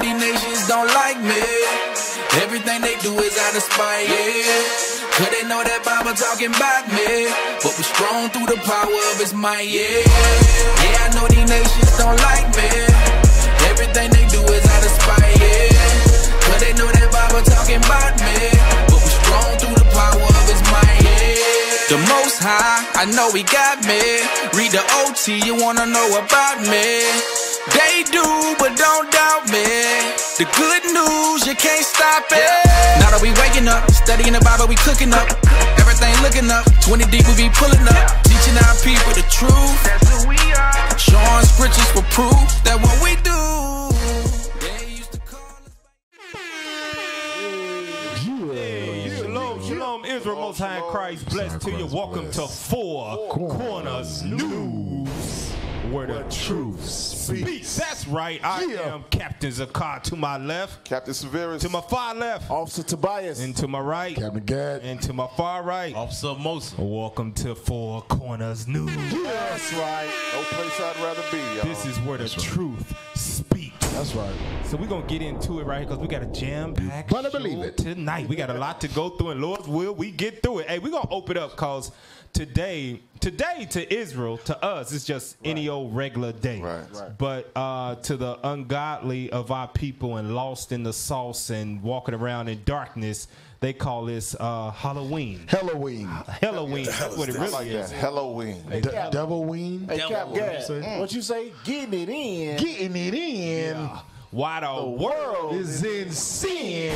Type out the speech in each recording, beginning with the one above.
these nations don't like me. Everything they do is out of spite, yeah. Cause they know that Bible talking about me. But we're strong through the power of his might, yeah. Yeah, I know these nations don't like me. Everything they do is out of spite, yeah. Cause they know that Bible talking about me. But we're strong through the power of his might, yeah. The most high, I know he got me. Read the OT, you wanna know about me. They do, but don't doubt me. The good news, you can't stop it. Now that we waking up, studying the Bible, we cooking up. Everything looking up, 20 deep, we be pulling up. Teaching our people the truth. That's who we are. Showing scriptures for proof that what we do. They used to call us. Shalom, shalom, Israel, Most High in Christ, blessed to you. Welcome to Four Corners News, where the truth speaks. That's right, I Yeah. am Captain Zakar to my left, Captain Severus. to my far left, Officer Tobias. and to my right, Captain Gad. and to my far right. Officer Mosa. Welcome to Four Corners News. That's right. no place I'd rather be, y'all. This is where the truth speaks. That's right. So we're gonna get into it right here because we got a jam packed better believe it. tonight. We got a lot to go through, and Lord's will we get through it. Hey, we're gonna open up because today, today to Israel, to us, it's just any old regular day. Right. Right. But uh, to the ungodly of our people and lost in the sauce and walking around in darkness, they call this uh, Halloween. Halloween. Halloween. That's what it really like is. that. Halloween. De- Devilween. Hey, Cap Gad, say? what you say? Getting it in. Getting it in Why the world world is in sin.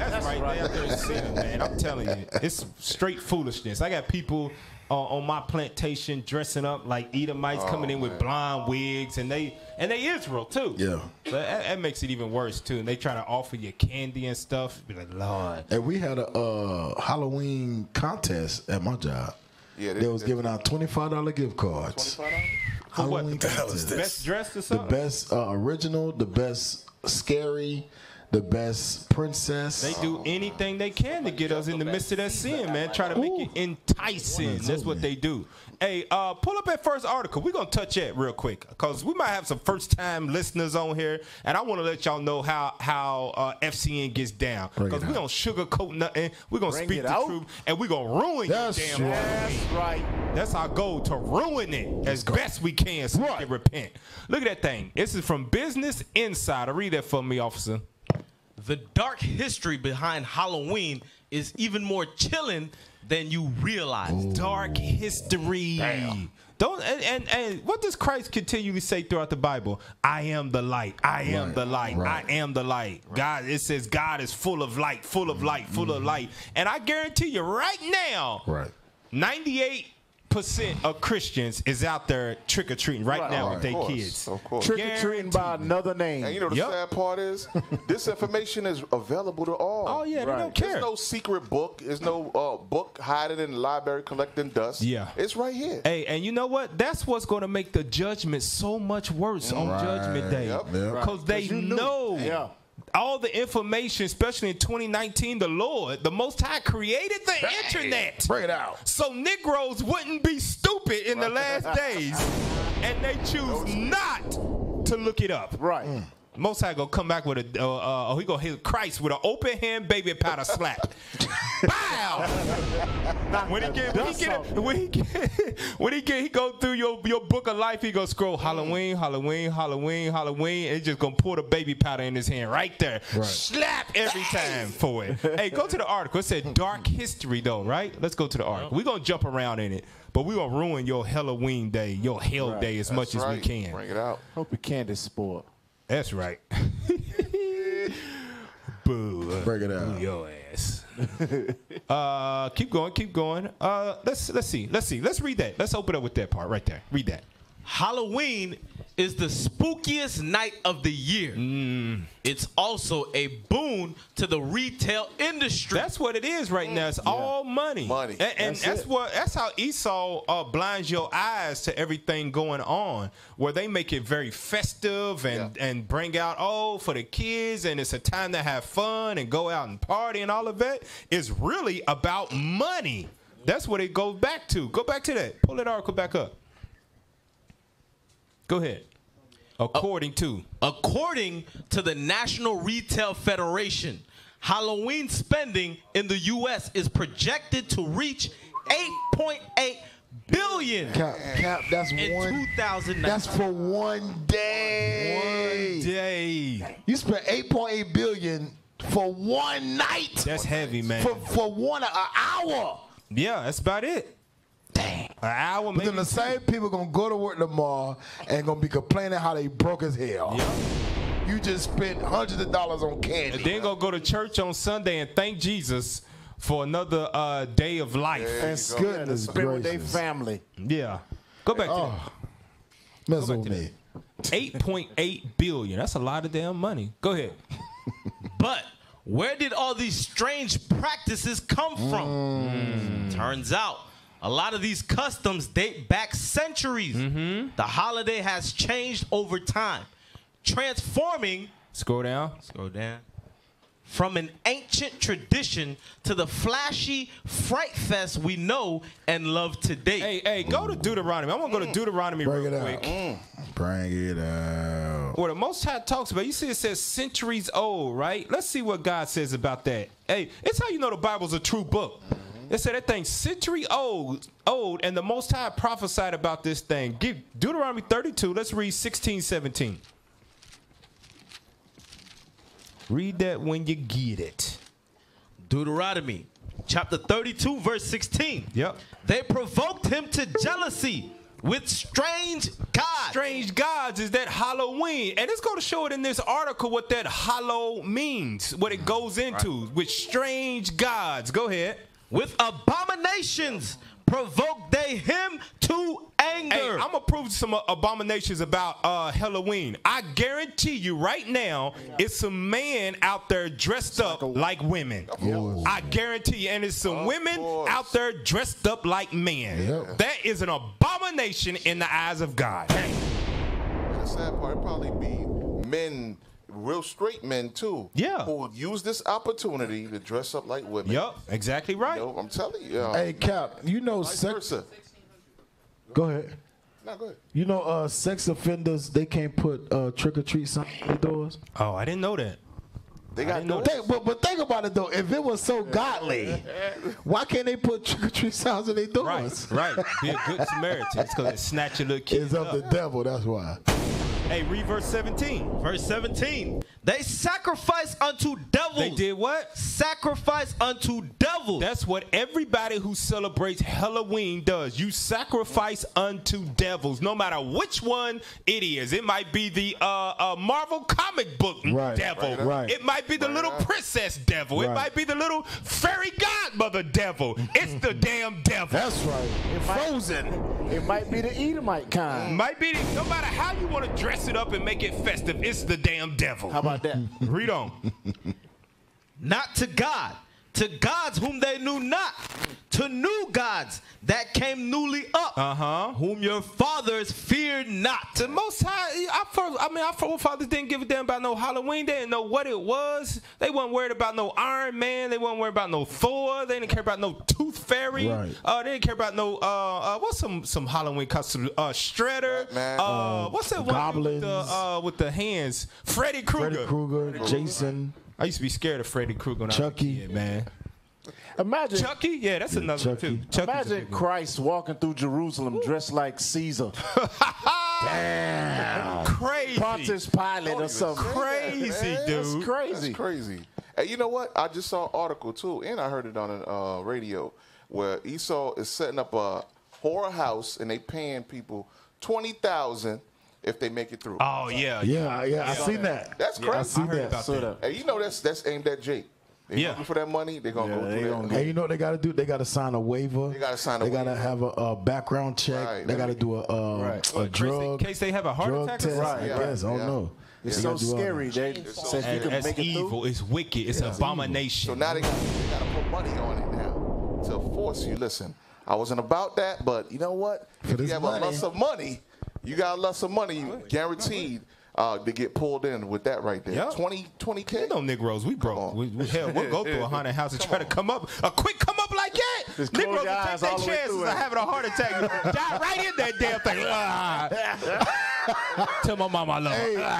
That's, right, right. there out there in sin, man. I'm telling you, it's straight foolishness. I got people uh, on my plantation dressing up like Edomites, coming in with blonde wigs, and they and they Israel too. Yeah. but that, that makes it even worse too. And they try to offer you candy and stuff. Be like, Lord, And we had a uh, Halloween contest at my job. Yeah, they, they- was they- giving out twenty five dollar gift cards. for what? Halloween The contest. best dressed or something? The best uh, original, the best scary, the best princess. They do anything they can to get us in the midst of that sin, man. Try to make it enticing. That's what they do. Hey, uh, pull up that first article. We're gonna touch that real quick because we might have some first time listeners on here, and I want to let y'all know how how uh, FCN gets down because we out. don't sugarcoat nothing. We're gonna Bring speak the out. truth, and we're gonna ruin That's your damn right. That's right. That's our goal to ruin it as best we can so we can repent. Look at that thing. This is from Business Insider. Read that for me, officer. The dark history behind Halloween is even more chilling than you realize. dark history. Don't and, and and what does Christ continually say throughout the Bible? I am the light. I am Right, the light. right. I am the light. God, it says God is full of light, full of light, full of mm-hmm. light. And I guarantee you right now, Right. 98% of Christians is out there trick or treating right, Right. now Right, with their kids. Of course. Trick or treating by another name. And you know the Yep. sad part is, this information is available to all. Oh yeah, they don't care. There's no secret book. There's no uh, book hiding in the library collecting dust. Yeah. It's right here. Hey, and you know what? That's what's going to make the judgment so much worse on Right. Judgment Day. Yep. Yep. Because they you know Yeah. All the information, especially in 2019, the Lord, the Most High, created the internet. Bring it out. So Negroes wouldn't be stupid in the last days, and they choose not to look it up. Right. Mm. Most High gonna come back with a, uh, uh, he gonna hit Christ with an open hand baby powder slap. Bow. When he get, when he get, when he get, when he get, he go through your your book of life. He gonna scroll Halloween, Halloween, Halloween, Halloween. And he just gonna pour the baby powder in his hand right there. Right. Slap every time for it. hey, go to the article. It said dark history though, right? Let's go to the article. We gonna jump around in it, but we gonna ruin your Halloween day, your hell day as much That's as we can. Bring it out. Hope your candy's spoiled. That's right. Boo. Bring it out. Boo your ass. uh, keep going, keep going. Uh, let's let's see, let's see, let's read that. Let's open up with that part right there. Read that. Halloween is the spookiest night of the year. Mm. It's also a boon to the retail industry. That's what it is right now. It's all money. Money. And, and That's that's, what that's how Esau uh, blinds your eyes to everything going on, where they make it very festive and Yeah. and bring out oh for the kids and it's a time to have fun and go out and party and all of that. It's really about money. That's what it goes back to. Go back to that. Pull that article back up. Go ahead. According to. According to the National Retail Federation, Halloween spending in the U.S. is projected to reach 8.8 billion Cap, cap, that's in one. 2019. That's for one day. One Day. You spent 8.8 billion for one night. That's heavy, man. For for one an hour. Yeah, that's about it. Dang. An hour, But maybe. then the same people gonna go to work tomorrow and gonna be complaining how they broke as hell. Yeah. You just spent hundreds of dollars on candy. And then gonna go to church on Sunday and thank Jesus for another uh, day of life. And you go. goodness, Yeah, spend with their family. Yeah. Go back to Oh. Mess back with to me. that. 8.8 billion. That's a lot of damn money. Go ahead. But where did all these strange practices come from? Turns out a lot of these customs date back centuries. Mm-hmm. The holiday has changed over time, transforming Scroll down. Go down. From an ancient tradition to the flashy fright fest we know and love today. Hey, hey, go to Deuteronomy. I want to go to mm. Deuteronomy Bring real it quick. out. Mm. Bring it out. Where the Most High talks about, you see it says centuries old, right? Let's see what God says about that. Hey, it's how you know the Bible's a true book. It said that thing century old, old, and the Most High prophesied about this thing. Give Deuteronomy 32. Let's read 16, 17. Read that when you get it. Deuteronomy chapter 32, verse 16. Yep. They provoked him to jealousy with strange gods. Strange gods is that Halloween. And it's going to show it in this article what that hollow means, what it goes into with strange gods. Go ahead. With abominations provoke they him to anger. Hey, I'm gonna prove some abominations about uh, Halloween. I guarantee you right now, it's some man out there dressed up like women. I guarantee you, and it's some women course. out there dressed up like men. Yep. That is an abomination in the eyes of God. The sad part, it probably be men, real straight men too. Yeah. Who will use this opportunity to dress up like women. Yup, exactly right. Yo, I'm telling you. Uh, Hey, Cap, you know vice sex. versa. Go ahead. No, go ahead. You know, uh, sex offenders they can't put uh, trick or treat signs on their doors. Oh, I didn't know that. They got no. Think, but but think about it though. If it was so godly, why can't they put trick or treat signs on their doors? Right, right. Be a good Samaritan. It's because it snatch your little kids It's of up. the devil. That's why. Hey, read verse 17. Verse 17. They sacrifice unto devils. They did what? Sacrifice unto devils. That's what everybody who celebrates Halloween does. You sacrifice unto devils, no matter which one it is. It might be the uh, uh, Marvel comic book Right, devil. right, right. It might be the little princess devil. It might be the little fairy godmother devil. It's the damn devil. That's right. Frozen. It might be the Edomite kind. might be the, no matter how you want to dress it up and make it festive, it's the damn devil. About that? Read on. not to God, to gods whom they knew not, to new gods that came newly up, Uh-huh. whom your fathers feared not. The Most High, our first, I mean, our forefathers didn't give a damn about no Halloween. They didn't know what it was. They weren't worried about no Iron Man. They weren't worried about no Thor. They didn't care about no Tooth Fairy. Right. Uh, they didn't care about no uh, uh what's some some Halloween costume? Uh, Shredder. Batman. Uh, what's that one with Goblins. the, uh, with the hands? Freddy Krueger. Freddy Krueger, Jason. I used to be scared of Freddy Krueger. when I was a Chucky. kid, man. Imagine, Chucky, yeah, that's another one too. Chucky's a imagine big one. Christ walking through Jerusalem dressed like Caesar, crazy, Pontius Pilate, or something. crazy, Man, dude. That's crazy. crazy. Hey, you know what? I just saw an article too, and I heard it on a uh, radio where Esau is setting up a horror house, and they paying people twenty thousand if they make it through. Oh yeah, Yeah, yeah, I seen that. That's crazy. I crazy. seen heard that. about So that. Hey, you know that's that's aimed at Jake. They Yeah. looking for that money. They're gonna Yeah, go they through gonna that. Hey, you know what they got to do? They got to sign a waiver. They gotta sign a waiver. They got to waiver. have a, a background check. Right. They got to do a, uh, Right. a In drug in case they have a heart drug attack or test. something? I Yeah. guess. I don't Yeah. know. It's They so gotta do scary. They said if you can that's make it evil. through. It's wicked. It's abomination. So now they got, they got to put money on it now to force you. Listen, I wasn't about that, but you know what? if this you have money. a less of money, you got a less of money, guaranteed uh, to get pulled in with that right there. Yep. 20 20 k. You know, Negroes, we broke. We, we, hell, we'll go through a haunted house and try to come up a quick come up up like that. Just Negroes will take all their the chances of having a heart attack. Die right in that damn thing. Ah. Tell my mama I love her.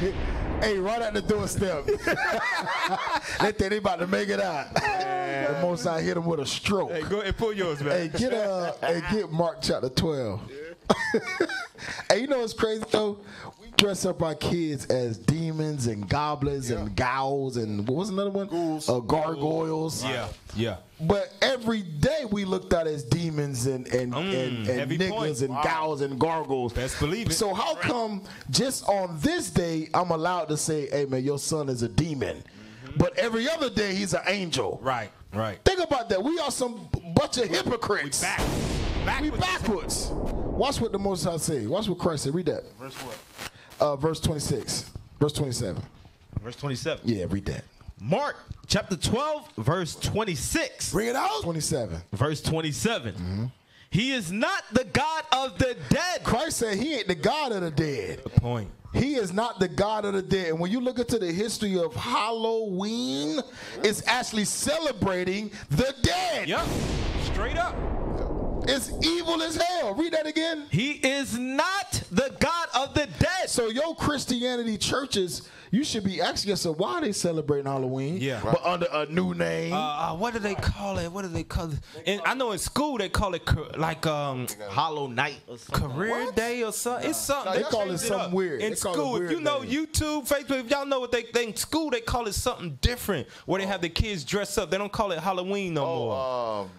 Hey, hey, right at the doorstep. they think they about to make it out. The most I hit him with a stroke. Hey, go ahead, pull yours, man. Hey, get uh, hey, get Mark chapter twelve. hey, you know what's crazy though? We dress up our kids as demons and goblins and gowls and what was another one? Ghouls. Uh, gargoyles. yeah, yeah. But every day we looked at as demons and and, and, and Mm, niggas point. and gowls and gargoyles. Best believe it. So how come just on this day I'm allowed to say, "Hey man, your son is a demon," but every other day he's an angel? Right, right. Think about that. We are some bunch of hypocrites. Back, back. We backwards. Watch what the Most High say. Watch what Christ said. Read that. Verse what? Uh, verse 26. Verse 27. Verse 27. Yeah, read that. Mark chapter 12, verse 26. Bring it out. 27. Verse 27. He is not the God of the dead. Christ said he ain't the God of the dead. Point. He is not the God of the dead. And when you look into the history of Halloween, it's actually celebrating the dead. Yep. Straight up. It's evil as hell. Read that again. He is not the God of the dead. So your Christianity churches, you should be asking yourself why are they celebrating Halloween? Yeah. But under a new name. Uh, uh, what do they call it? What do they call it? And I know in school they call it like um Hollow Night or something. career day or something. It's something. They call it changed something up. weird. In They call it school, if you know name. YouTube, Facebook, if y'all know what they think, school they call it something different. Where they have the kids dress up. They don't call it Halloween no more. Oh, um,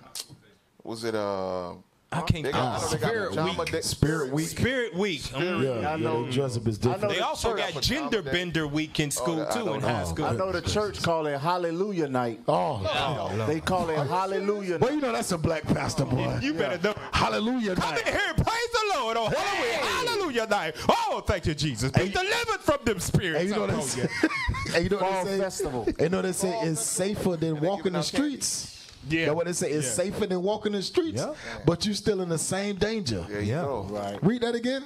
was it uh? I can't. They got, I know they got Spirit Week. day- Spirit Week. Spirit Week. Mm. Yeah, I yeah, know- they dress up as different. I They know also Sorry, got Gender Bender Week in school I too, in high school. I know the church call it Hallelujah Night. Oh, They call it Hallelujah well, you know that's a black pastor boy. You better know. Hallelujah Come night. in here, praise the Lord on Halloween. Hallelujah night. Oh, thank you, Jesus. Be delivered from them spirits. Hey, you know what told they you. say? hey, you know what Fall they say? festival. Hey, you know what they say? It's safer than walking the streets. Yeah. That's what they say. It's Yeah. safer than walking the streets, Yeah. but you're still in the same danger. There you Yeah. go. Right. Read that again.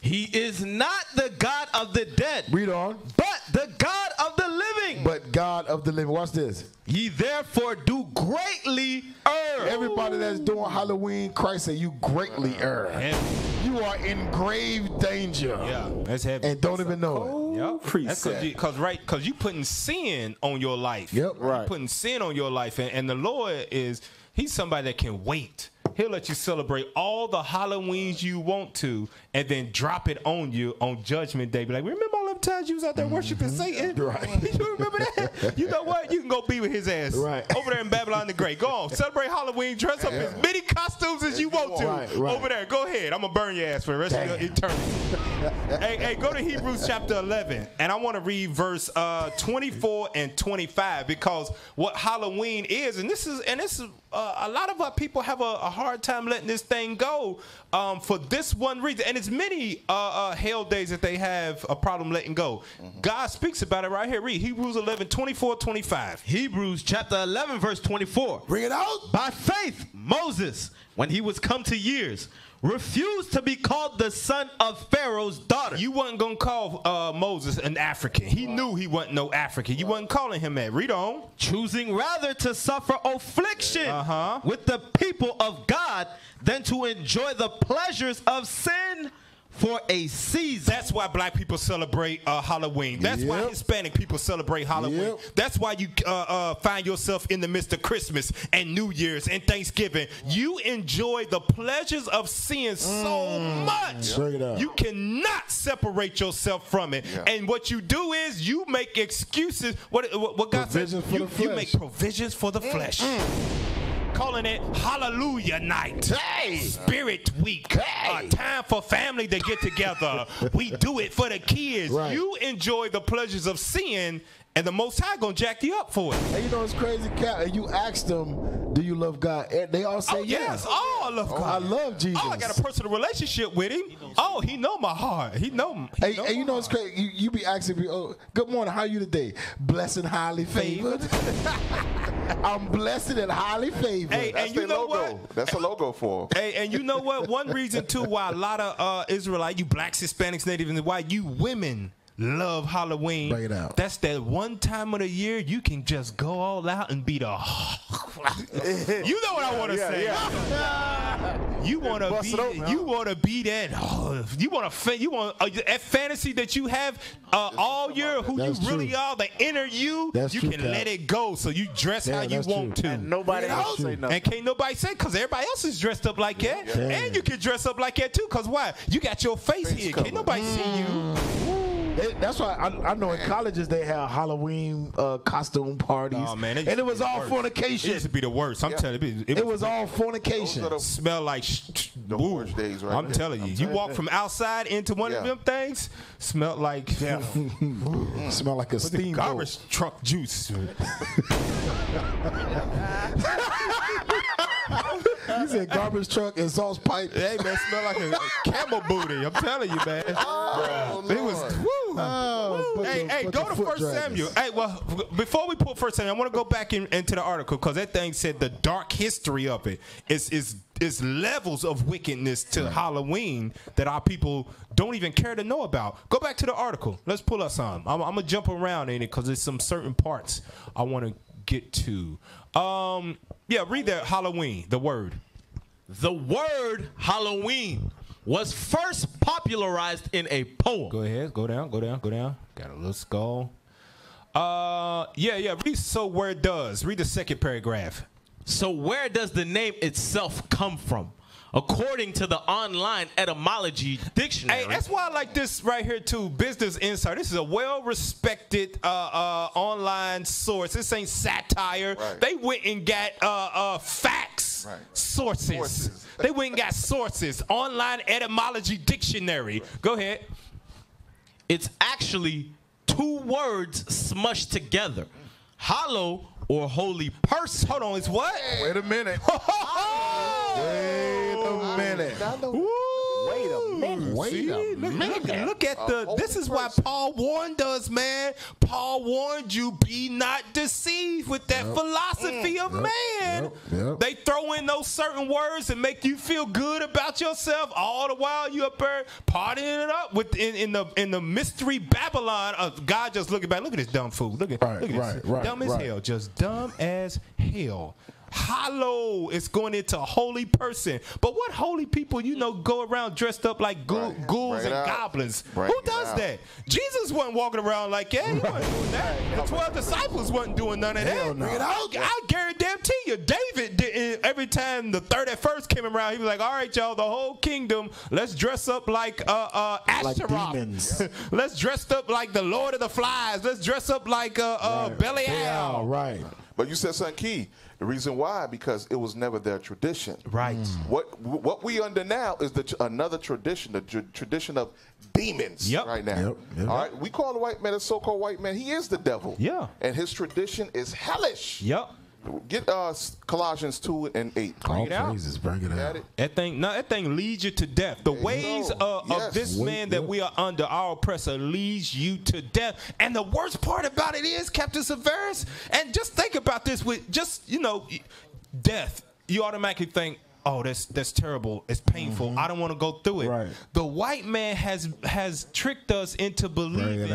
He is not the God of the dead, Read on. but the God of the living. But God of the living. Watch this. Ye therefore do greatly err. Everybody that's doing Halloween, Christ said you greatly err. Heavy. You are in grave danger. Yeah, that's heavy. And don't even know Yep. That's cause you, cause right, cause you putting sin on your life. Yep. You Right. putting sin on your life, and, and the Lord is He's somebody that can wait. He'll let you celebrate all the Halloweens you want to, and then drop it on you on Judgment Day. Be like, remember all them times you was out there worshiping Satan? Right. you remember that? You know what? You can go be with his ass Right. over there in Babylon the Great. Go on, celebrate Halloween. Dress up as many costumes as you want to Right, right. over there. Go ahead. I'm gonna burn your ass for the rest of your eternity hey, hey, go to Hebrews chapter 11, and I want to read verse uh, 24 and 25 because what Halloween is, and this is, and this is, uh, a lot of our people have a, a hard time letting this thing go um, for this one reason, and it's many uh, uh, hell days that they have a problem letting go. God speaks about it right here. Read Hebrews 11, 24, 25. Hebrews chapter 11, verse 24. Bring it out. By faith, Moses, when he was come to years, refused to be called the son of Pharaoh's daughter. You wasn't gonna call uh, Moses an African. He knew he wasn't no African. You wasn't calling him that. Read on. choosing rather to suffer affliction Uh-huh. with the people of God than to enjoy the pleasures of sin for a season. That's why black people celebrate uh, Halloween. That's why Hispanic people celebrate Halloween. Yep. That's why you uh, uh, find yourself in the midst of Christmas and New Year's and Thanksgiving. You enjoy the pleasures of sin so much. Bring it out. You cannot separate yourself from it. Yeah. And what you do is you make excuses. What, what, God says, Provisions you, you make provisions for the flesh. Calling it Hallelujah Night. Hey. Spirit Week. Hey. A time for family to get together. we do it for the kids. Right. You enjoy the pleasures of sin, and the Most High gonna jack you up for it. And you know it's crazy, Cat. And you asked them, "Do you love God?" And they all say, Oh "Yeah." yes. Oh, I love God. I love Jesus. Oh, I got a personal relationship with him. Oh, he know my heart. He know. He Hey, know you know it's crazy. You, you be asking me, "Oh, good morning. How you today?" Blessed and highly favored. I'm blessed and highly favored. Hey, That's and you know logo. what? That's a logo for. Hey, and you know what? One reason too why a lot of uh, Israelite, you blacks, Hispanics, Natives, and why you women love Halloween. Bring it out. That's that one time of the year you can just go all out and be the. you know what I want to Yeah, say. yeah. You want to be. it open, you huh? want to be that. Oh, you want to. Fa- you want uh, that fantasy that you have uh, all year. Who That's you really true. are. The inner you. That's you true, can Cap. let it go. So you dress Yeah, how you want true. to. And nobody else say nothing. And can't nobody say because everybody else is dressed up like that. Yeah. And you can dress up like that too. Cause why? You got your face, here. cover. Can't nobody see you. They- that's why I, I know in colleges they have Halloween uh, costume parties. Oh man, and it was all fornication. It used fornication. to be the worst. I'm telling you, It was all fornication. Those are the- smell like sh- sh- The woo. worst days right I'm there. telling you, you walk from outside into one of them things, smell like yeah. Smell like a steamboat. garbage truck juice. You said garbage truck and sauce pipe. hey man, smell like a, a camel booty. I'm telling you, man. Oh, It was woo. Oh, Woo. Hey, hey, go to First dragons. Samuel. Hey, well, before we put First Samuel, I want to go back in, into the article because that thing said the dark history of it is is is levels of wickedness to Halloween that our people don't even care to know about. Go back to the article. Let's pull up some. I'm, I'm gonna jump around in it because there's some certain parts I want to get to. Um, yeah, read that Halloween. The word. The word Halloween was first popularized in a poem. Go ahead. Go down. Go down. Go down. Got a little skull. Uh, yeah, yeah. Read so where does. Read the second paragraph. So where does the name itself come from? According to the online etymology dictionary, Hey, that's why I like this right here too. Business Insider. This is a well-respected uh, uh, online source. This ain't satire. Right. They went and got uh, uh, facts, Right. sources. Sources. they went and got sources. Online etymology dictionary. Go ahead. it's actually two words smushed together. Hollow or holy person. Hold on. It's what? Wait a minute. Wait a minute. Wait a minute. Wait See? a look, minute. look, look at the. This is why. Paul warned us, man. Paul warned you: be not deceived with that philosophy mm. of man. yep, yep. They throw in those certain words and make you feel good about yourself. All the while you up there partying it up with in, in the in the mystery Babylon of God. Just looking back. Look at this dumb fool. Look at Right, look at this. right, right, dumb as hell. Just dumb as hell. Hollow It's going into holy person. But what holy people, you know, go around dressed up like ghoul, Right. ghouls and out. goblins? Bring Who does that? Jesus wasn't walking around like that. He wasn't doing that. The 12 disciples wasn't doing none of Hell that. no. I, I guarantee you, David didn't. Every time the third at first came around, he was like, all right, y'all, the whole kingdom, let's dress up like uh, uh, Like Ashtaroth. demons. let's dress up like the Lord of the Flies. Let's dress up like uh, uh, Belial. Yeah, right. But you said something key. The reason why, because it was never their tradition. Right. Mm. What what we under now is the another tradition, the tr- tradition of demons. Yep. Right now. Yep, yep. All right. We call the white man a so-called white man. He is the devil. Yeah. And his tradition is hellish. Yep. Get uh, Colossians two and eight. All it out. praises. Bring it Got out. it. That thing, no, that thing leads you to death. The you ways go. uh, Yes. of this Wait, man that we are under, our oppressor, leads you to death. And the worst part about it is, Captain Severus, and just think about this with just you know, death. You automatically think. Oh, that's that's terrible. It's painful. I don't want to go through it. Right. The white man has has tricked us into believing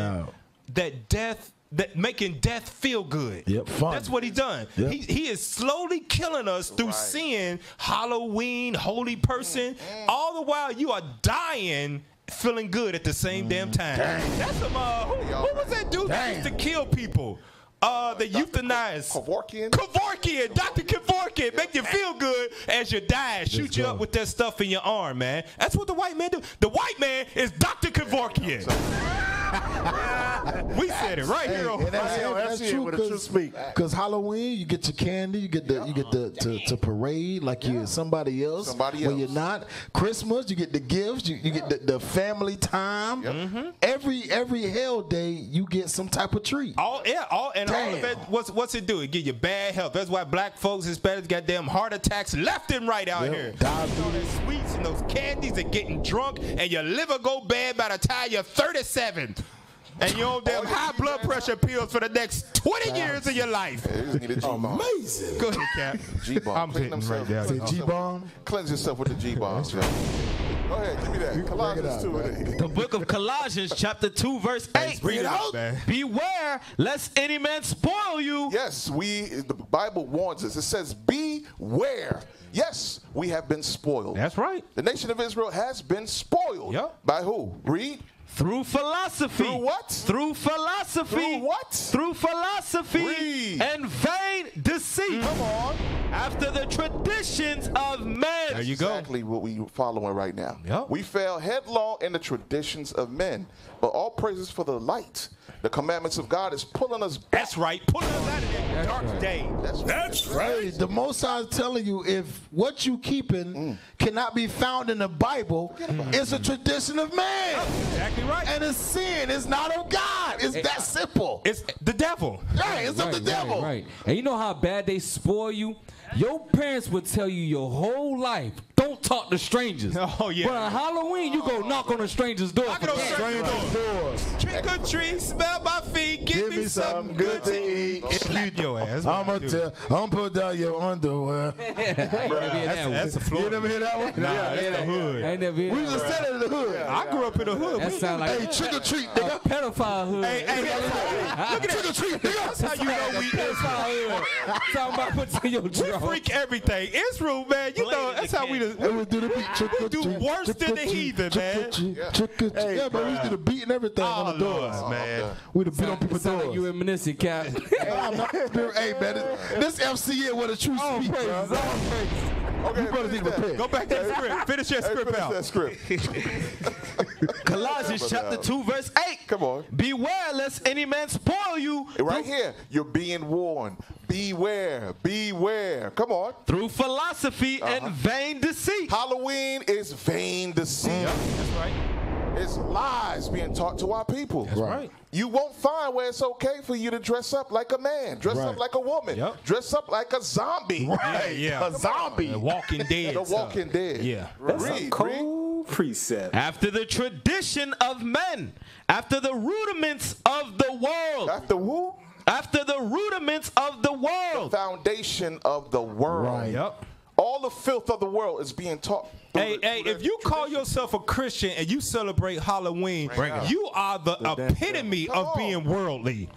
that death that making death feel good. Yep, fun. That's what he done. Yep. He he is slowly killing us through Right. sin, Halloween, holy person. Mm, All the while you are dying, feeling good at the same damn time. That's some uh, who, who was that dude that used to kill people? Uh, the euthanized. Kevorkian? Kevorkian, Dr. Kevorkian, make you feel good as you die, shoot you go. up with that stuff in your arm, man. That's what the white man do. The white man is Dr. Kevorkian. we said it right here on And that's, Hey, that's that's true with a true speak. because Halloween you get your candy, you get the you get the to, to parade like you're somebody else. Somebody else. when you're not. Christmas you get the gifts, you, you get the, the family time. Mm-hmm. Every every hell day you get some type of treat. All yeah, all and all of Damn. it. What's what's it do? It give you bad health. That's why black folks, Hispanics, goddamn heart attacks left and right out Yep. here. Diabetes. All those sweets and those candies and getting drunk, and your liver go bad by the time you're 37. And you on damn high blood pressure pills for the next 20 years of your life. They just need a G-bomb. Amazing. Go ahead, Cap. G-bomb. I'm Clean hitting themselves. right there. Say G-bomb. Cleanse yourself with the G-bombs. Go ahead, give me that. Colossians out, 2 man. and 8. The book of Colossians, chapter 2, verse 8. Bring it out, man. Beware lest any man spoil you. Yes, we. The Bible warns us. It says, "Beware." Yes, we have been spoiled. That's right. The nation of Israel has been spoiled. Yep. By who? Read. Through philosophy. Through what? Through philosophy. Through what? Through philosophy Read. and vain deceit. Come on. After the traditions of men. There you go. Exactly what we following right now. Yep. We fell headlong in the traditions of men, but all praises for the light. The commandments of God is pulling us back. That's right. Pull us out of that dark day. That's, That's Hey, the Most High is telling you if what you keeping mm. cannot be found in the Bible, it's a tradition of man. Exactly right. And it's sin. It's not of God. It's that simple. It's the devil. Right, it's of the devil. Right, right. And you know how bad they spoil you? Your parents would tell you your whole life, don't talk to strangers. Oh, yeah. But on Halloween, you go knock on a stranger's door. Knock for it on candy. stranger's door. Trick or treat, smell my feet, give, me something good to eat. Slap your ass. I'm gonna tell. I'm gonna put down your underwear. I ain't never heard that one. That's a You Florida. never hear that one? Nah, that's the hood. I ain't never heard We that just one. said it in the hood. I grew up in the hood. That We- sound like Hey, trick or treat, a nigga. pedophile hood. Hey, hey, look at Trick or that. treat, nigga. That's how you know we pedophile hood. Talking about put in your we drawer. Freak everything. Israel, man, you know, that's how we do. the, we do the beat. Trick do worse than the heathen, man. treat, Trick or treat. Yeah, but we do the beat and everything on the doors. Man. We the beat on people's doors. you reminiscent, Cap. Hey, I'm not- Hey, man, this FCA with a true Oh, speak, praise, bro. all praise. okay. You brothers need to that. Go back to the script. Finish your Hey, script finish out. that script. Colossians chapter uh, 2, verse 8. Come on. Beware lest any man spoil you Right here, you're being warned. Beware, beware. Come on. through philosophy Uh-huh. and vain deceit. Halloween is vain deceit. That's right. It's lies being taught to our people. That's right. You won't find where it's okay for you to dress up like a man, dress Right. up like a woman, Yep. dress up like a zombie. Right. Yeah. A zombie. The Walking Dead. The stuff. Walking Dead. Yeah. That's a Read, read. cold precept. After the tradition of men, after the rudiments of the world, After who? After the rudiments of the world. The Foundation of the world. Right. Yep. All the filth of the world is being taught. Through Hey, the- hey, if you call tradition. yourself a Christian and you celebrate Halloween, you are the epitome of on. being worldly.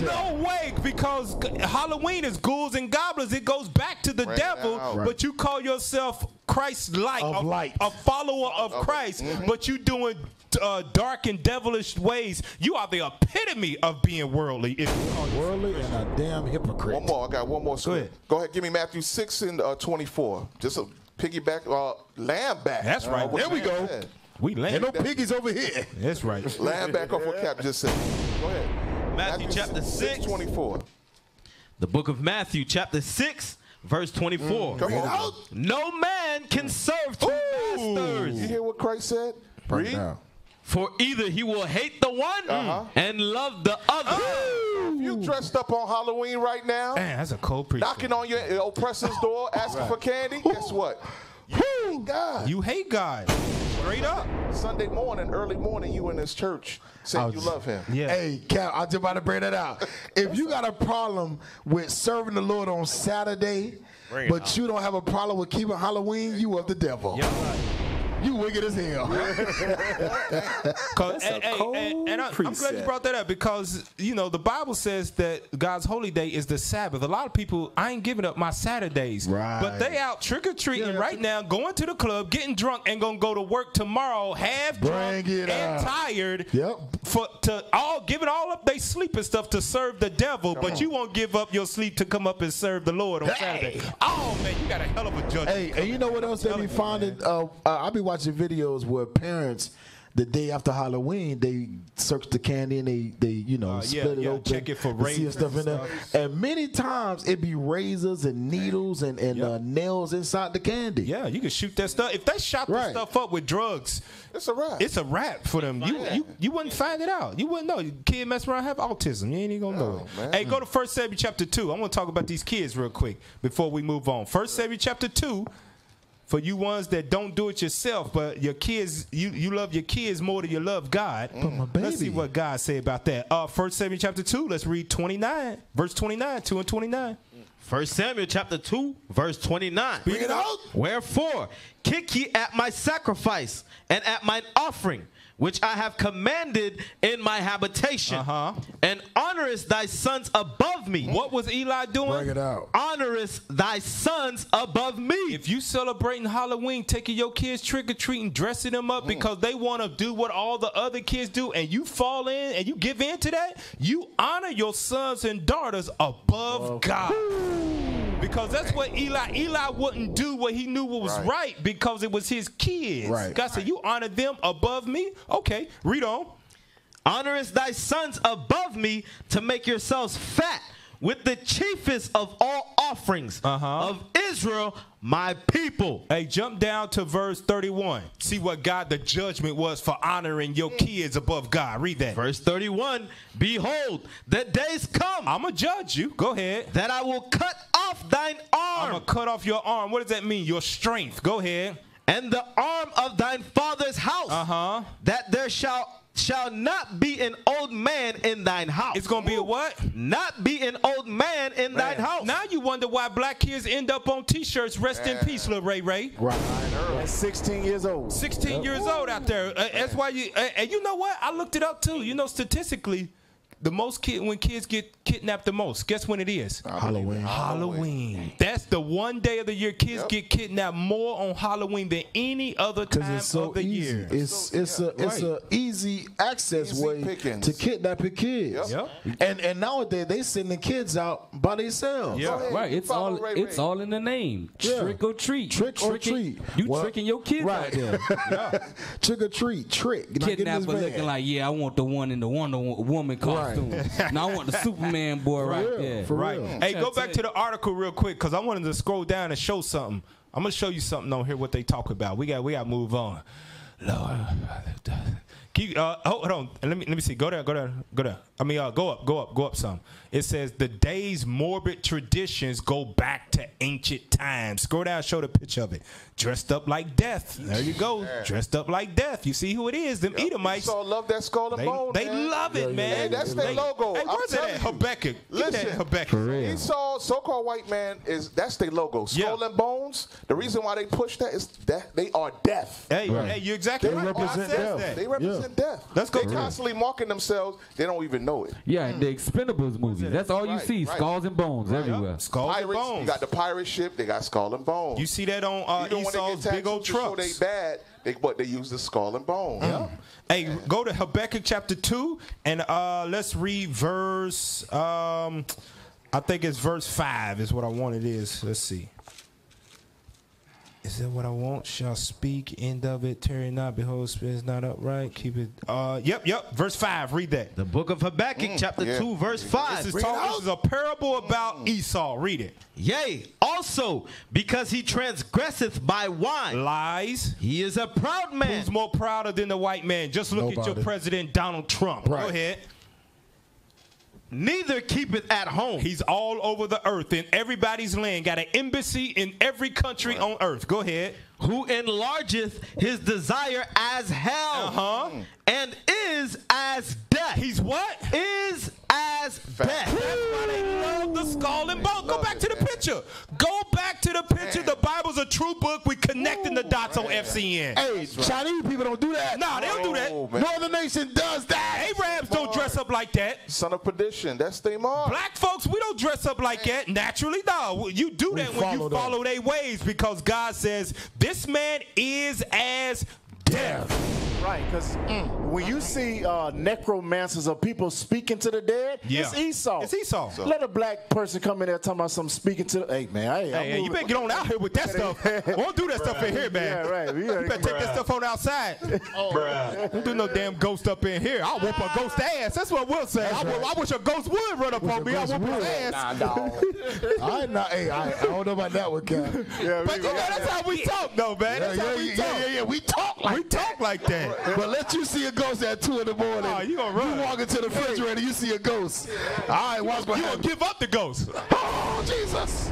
No way, because Halloween is ghouls and goblins. It goes back to the Right devil, now. but you call yourself Christ-like, Of a, light. a follower of Christ, but you doing uh, dark and devilish ways. You are the epitome of being worldly. If you call Worldly and a damn hypocrite. One more. I got one more. Go ahead. Go ahead. Give me Matthew 6 and uh, 24. Just a piggyback, uh, lamb back. That's right. Uh, There we go. said. we Ain't land. no piggies over here. That's right. Lamb back off what Cap just said. Go ahead. Matthew chapter 6. 24. The book of Matthew, chapter 6, verse 24. Come on. No man can serve two You masters. You hear what Christ said? Break Read. For either he will hate the one Uh-huh. and love the other. If you dressed up on Halloween right now, Man, that's a cold preacher. knocking on your uh, oppressor's door, asking for candy, guess what? You hate God. You hate God. Straight up. Sunday morning, early morning, you in this church saying oh, you love him. Yeah. Hey, Cap, I was just about to bring that out. If you got a problem with serving the Lord on Saturday, but you don't have a problem with keeping Halloween, you of the devil. You wicked as hell. That's a and, and- cold and- and I, am glad you brought that up because you know the Bible says that God's holy day is the Sabbath. A lot of people, I ain't giving up my Saturdays, Right. but they out trick or treating right now, going to the club, getting drunk, and gonna go to work tomorrow, half drunk Bring it and out. tired. Yep. For to all giving all up they sleep and stuff to serve the devil, but you won't give up your sleep to come up and serve the Lord on Saturday. Oh man, you got a hell of a judgment. Hey, and you know what else they be finding? Uh, uh, I be watching videos where parents, the day after Halloween, they search the candy and they, they you know, Uh, yeah, split it yeah, open, check it for to see if razors stuff in there. And many times it be razors and needles and, and uh, nails inside the candy. Yeah, you can shoot that stuff. If they shot Right. this stuff up with drugs, It's a wrap. it's a wrap for them. You you you wouldn't find it out. You wouldn't know. Kid mess around have autism. You ain't even gonna know. Oh, man. Hey, go to First Samuel chapter two. I want to talk about these kids real quick before we move on. First Samuel chapter two. For you ones that don't do it yourself, but your kids, you, you love your kids more than you love God. But my Let's see what God say about that. Uh, First Samuel chapter two. Let's read twenty nine, verse twenty nine, two and twenty nine. First Samuel chapter 2, verse 29. Bring it out. Wherefore, kick ye at my sacrifice and at mine offering, which I have commanded in my habitation, Uh-huh. and honorest thy sons above me. What was Eli doing? Bring it out. Honorest thy sons above me. If you celebrating Halloween, taking your kids trick or treating, dressing them up because they want to do what all the other kids do, and you fall in and you give in to that, you honor your sons and daughters above God. Because that's what Eli. Eli wouldn't do what he knew what was right, Right. because it was his kids. Right. God said, "You honor them above me." Okay, read on. Honorest thy sons above me to make yourselves fat with the chiefest of all offerings Uh-huh. of Israel, my people. Hey, jump down to verse thirty-one. See what God the judgment was for honoring your kids above God. Read that. Verse 31 Behold, the days come I'm gonna judge you. Go ahead. that I will cut off thine arm. I'm going to cut off your arm. What does that mean? Your strength. Go ahead. and the arm of thine father's house, Uh huh. that there shall shall not be an old man in thine house. It's gonna be a what? not be an old man in thine house. Now you wonder why black kids end up on T-shirts. Rest in peace, Lil Ray Ray. Right. At 16 years old. 16 years old out there. Uh, that's why you. Uh, and you know what? I looked it up too. You know, statistically, the most kid when kids get kidnapped the most. Guess when it is? Halloween. Halloween. That's the one day of the year kids Yep. get kidnapped more on Halloween than any other time it's so of the easy. year. It's it's a it's Right. a easy access Easy way pickings. to kidnap your kids. Yep. And and nowadays they sending kids out by themselves. Yeah. ahead, Right, it's follow all Ray it's Ray. all in the name. Yeah. Trick or treat. Trick or Tricking- treat. You Well, tricking your kids right. out there. Trick or treat, trick. Now get in this Kidnapper looking like, yeah, I want the one in the Wonder Wo- Woman costume. now I want the Superman boy right real, there. for Right. real. Hey, go That's back it. to the article real quick because I wanted to scroll down and show something. I'm gonna show you something on here what they talk about. We got we got to move on. Lord, keep uh, hold on. Let me let me see. Go there. Go there. Go there. I mean, uh, go up. Go up. Go up some. It says the day's morbid traditions go back to ancient times. Scroll down. Show the picture of it. Dressed up like death. There you go. Dressed up like death. You see who it is? Them Edomites. So love that skull and They, bone. they man. love it, man. Hey, that's their They- logo. Hey, I'm where's it telling at? you. Habakkuk. Listen. that Habakkuk. Esau, so-called white man, is that's their logo. Skull Yeah. and bones. The reason why they push that is that they are death. Hey, hey, you're exactly They right. represent God says death. that. They represent death. Let's go They constantly marking themselves. They don't even know it. Yeah, and the Expendables movie. That's all you Right, see. Skulls and bones everywhere. Skull and bones. you got the pirate ship. They got skull and bones. You see that on uh, Even when they Esau's big old trucks. they bad, they but they use the skull and bones. Hey, go to Habakkuk chapter two and uh, let's read verse. Um, I think it's verse five is what I want. It is. Let's see. Is that what I want? Shall speak end of it. Tarry not. Behold, spirit is not upright. Keep it. Uh, yep, yep. Verse five. Read that. The book of Habakkuk, chapter yeah. 2, verse 5. This is, talk, this is a parable about Esau. Read it. Yea, also because he transgresseth by wine. Lies. He is a proud man. Who's more prouder than the white man? Just look at your president, Donald Trump. Go Right. ahead. Neither keepeth at home. He's all over the earth in everybody's land. Got an embassy in every country on earth. Go ahead. who enlargeth his desire as hell. Uh-huh. And is as death. He's what? is as death. That's why they love the skull and bone. Go back it, to the man. picture. Go back to the picture. The Bible's a true book. We connecting the dots on FCN. Hey, Chinese people don't do that. Nah, they don't do that. Oh, man. No other nation does that. Arabs don't dress up like that. Son of perdition. That's their mark. Black folks, we don't dress up like that naturally. No, you do that when you follow them. follow their ways because God says this man is as death. Right, because when you see uh, necromancers or people speaking to the dead, Yeah. it's Esau. It's Esau. Let a black person come in there talking about some speaking to. The. Hey man, hey, Hey, I'm hey, you better get on out here with that stuff. Don't do that stuff in here, man. Yeah, right. We You gotta- better take that stuff on outside. Don't do no damn ghost up in here. I'll whoop a ghost ass. That's what we'll say. I wish a ghost would run up on me. I'll ghost whoop his would. ass. I ain't not. Hey, I, I don't know about that one, Cap. Yeah, But you know, that's how we talk, though, man. Yeah, That's yeah, how we talk. yeah, yeah, yeah. We talk like We talk like that. But let you see a ghost at two in the morning. Oh, you gonna run. You walk into the refrigerator, you see a ghost. All right, watch my You gonna give up the ghost. Oh, Jesus.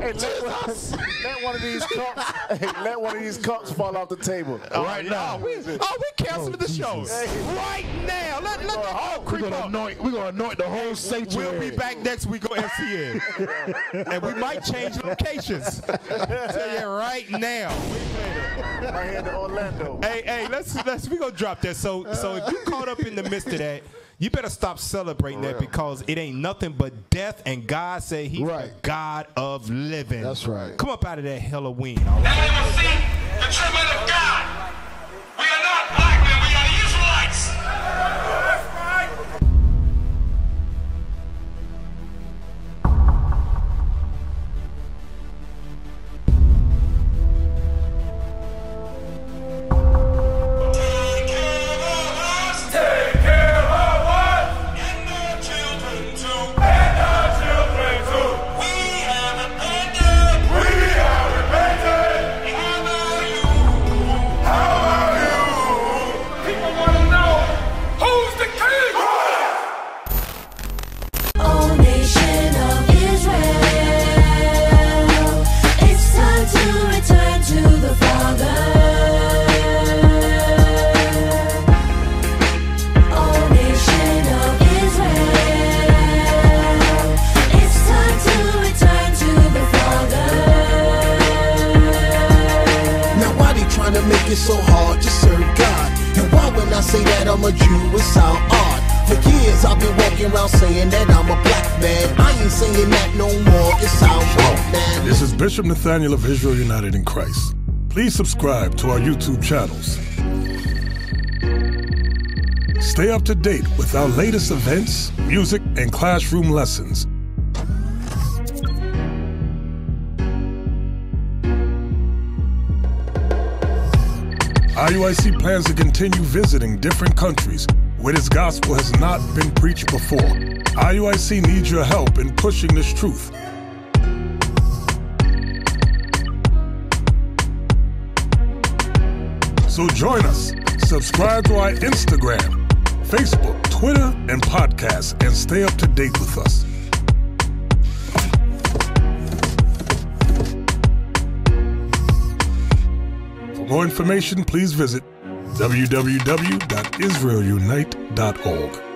Hey, let, one, let one of these cups. Hey, let one of these cups fall off the table right now. Oh, we, oh, we canceling the oh, show right now. Let, let the all We're creep gonna up. anoint. We're gonna anoint the whole sanctuary. We'll be back next week on FCN. and we might change locations. Tell you right now. Right here in Orlando. Hey, hey, let's let's we gonna drop that. So so if you caught up in the midst of that, you better stop celebrating that because it ain't nothing but death and God said he's Right. the God of living. That's right. Come up out of that Halloween. all right? Then they will see the treatment of God. We are not black men, we are Israelites. That no more. It sounds wrong, man. This is Bishop Nathaniel of Israel United in Christ. Please subscribe to our YouTube channels. Stay up to date with our latest events, music, and classroom lessons. IUIC plans to continue visiting different countries where this gospel has not been preached before. IUIC needs your help in pushing this truth. So join us. Subscribe to our Instagram, Facebook, Twitter, and podcast and stay up to date with us. For more information, please visit www.israelunite.org.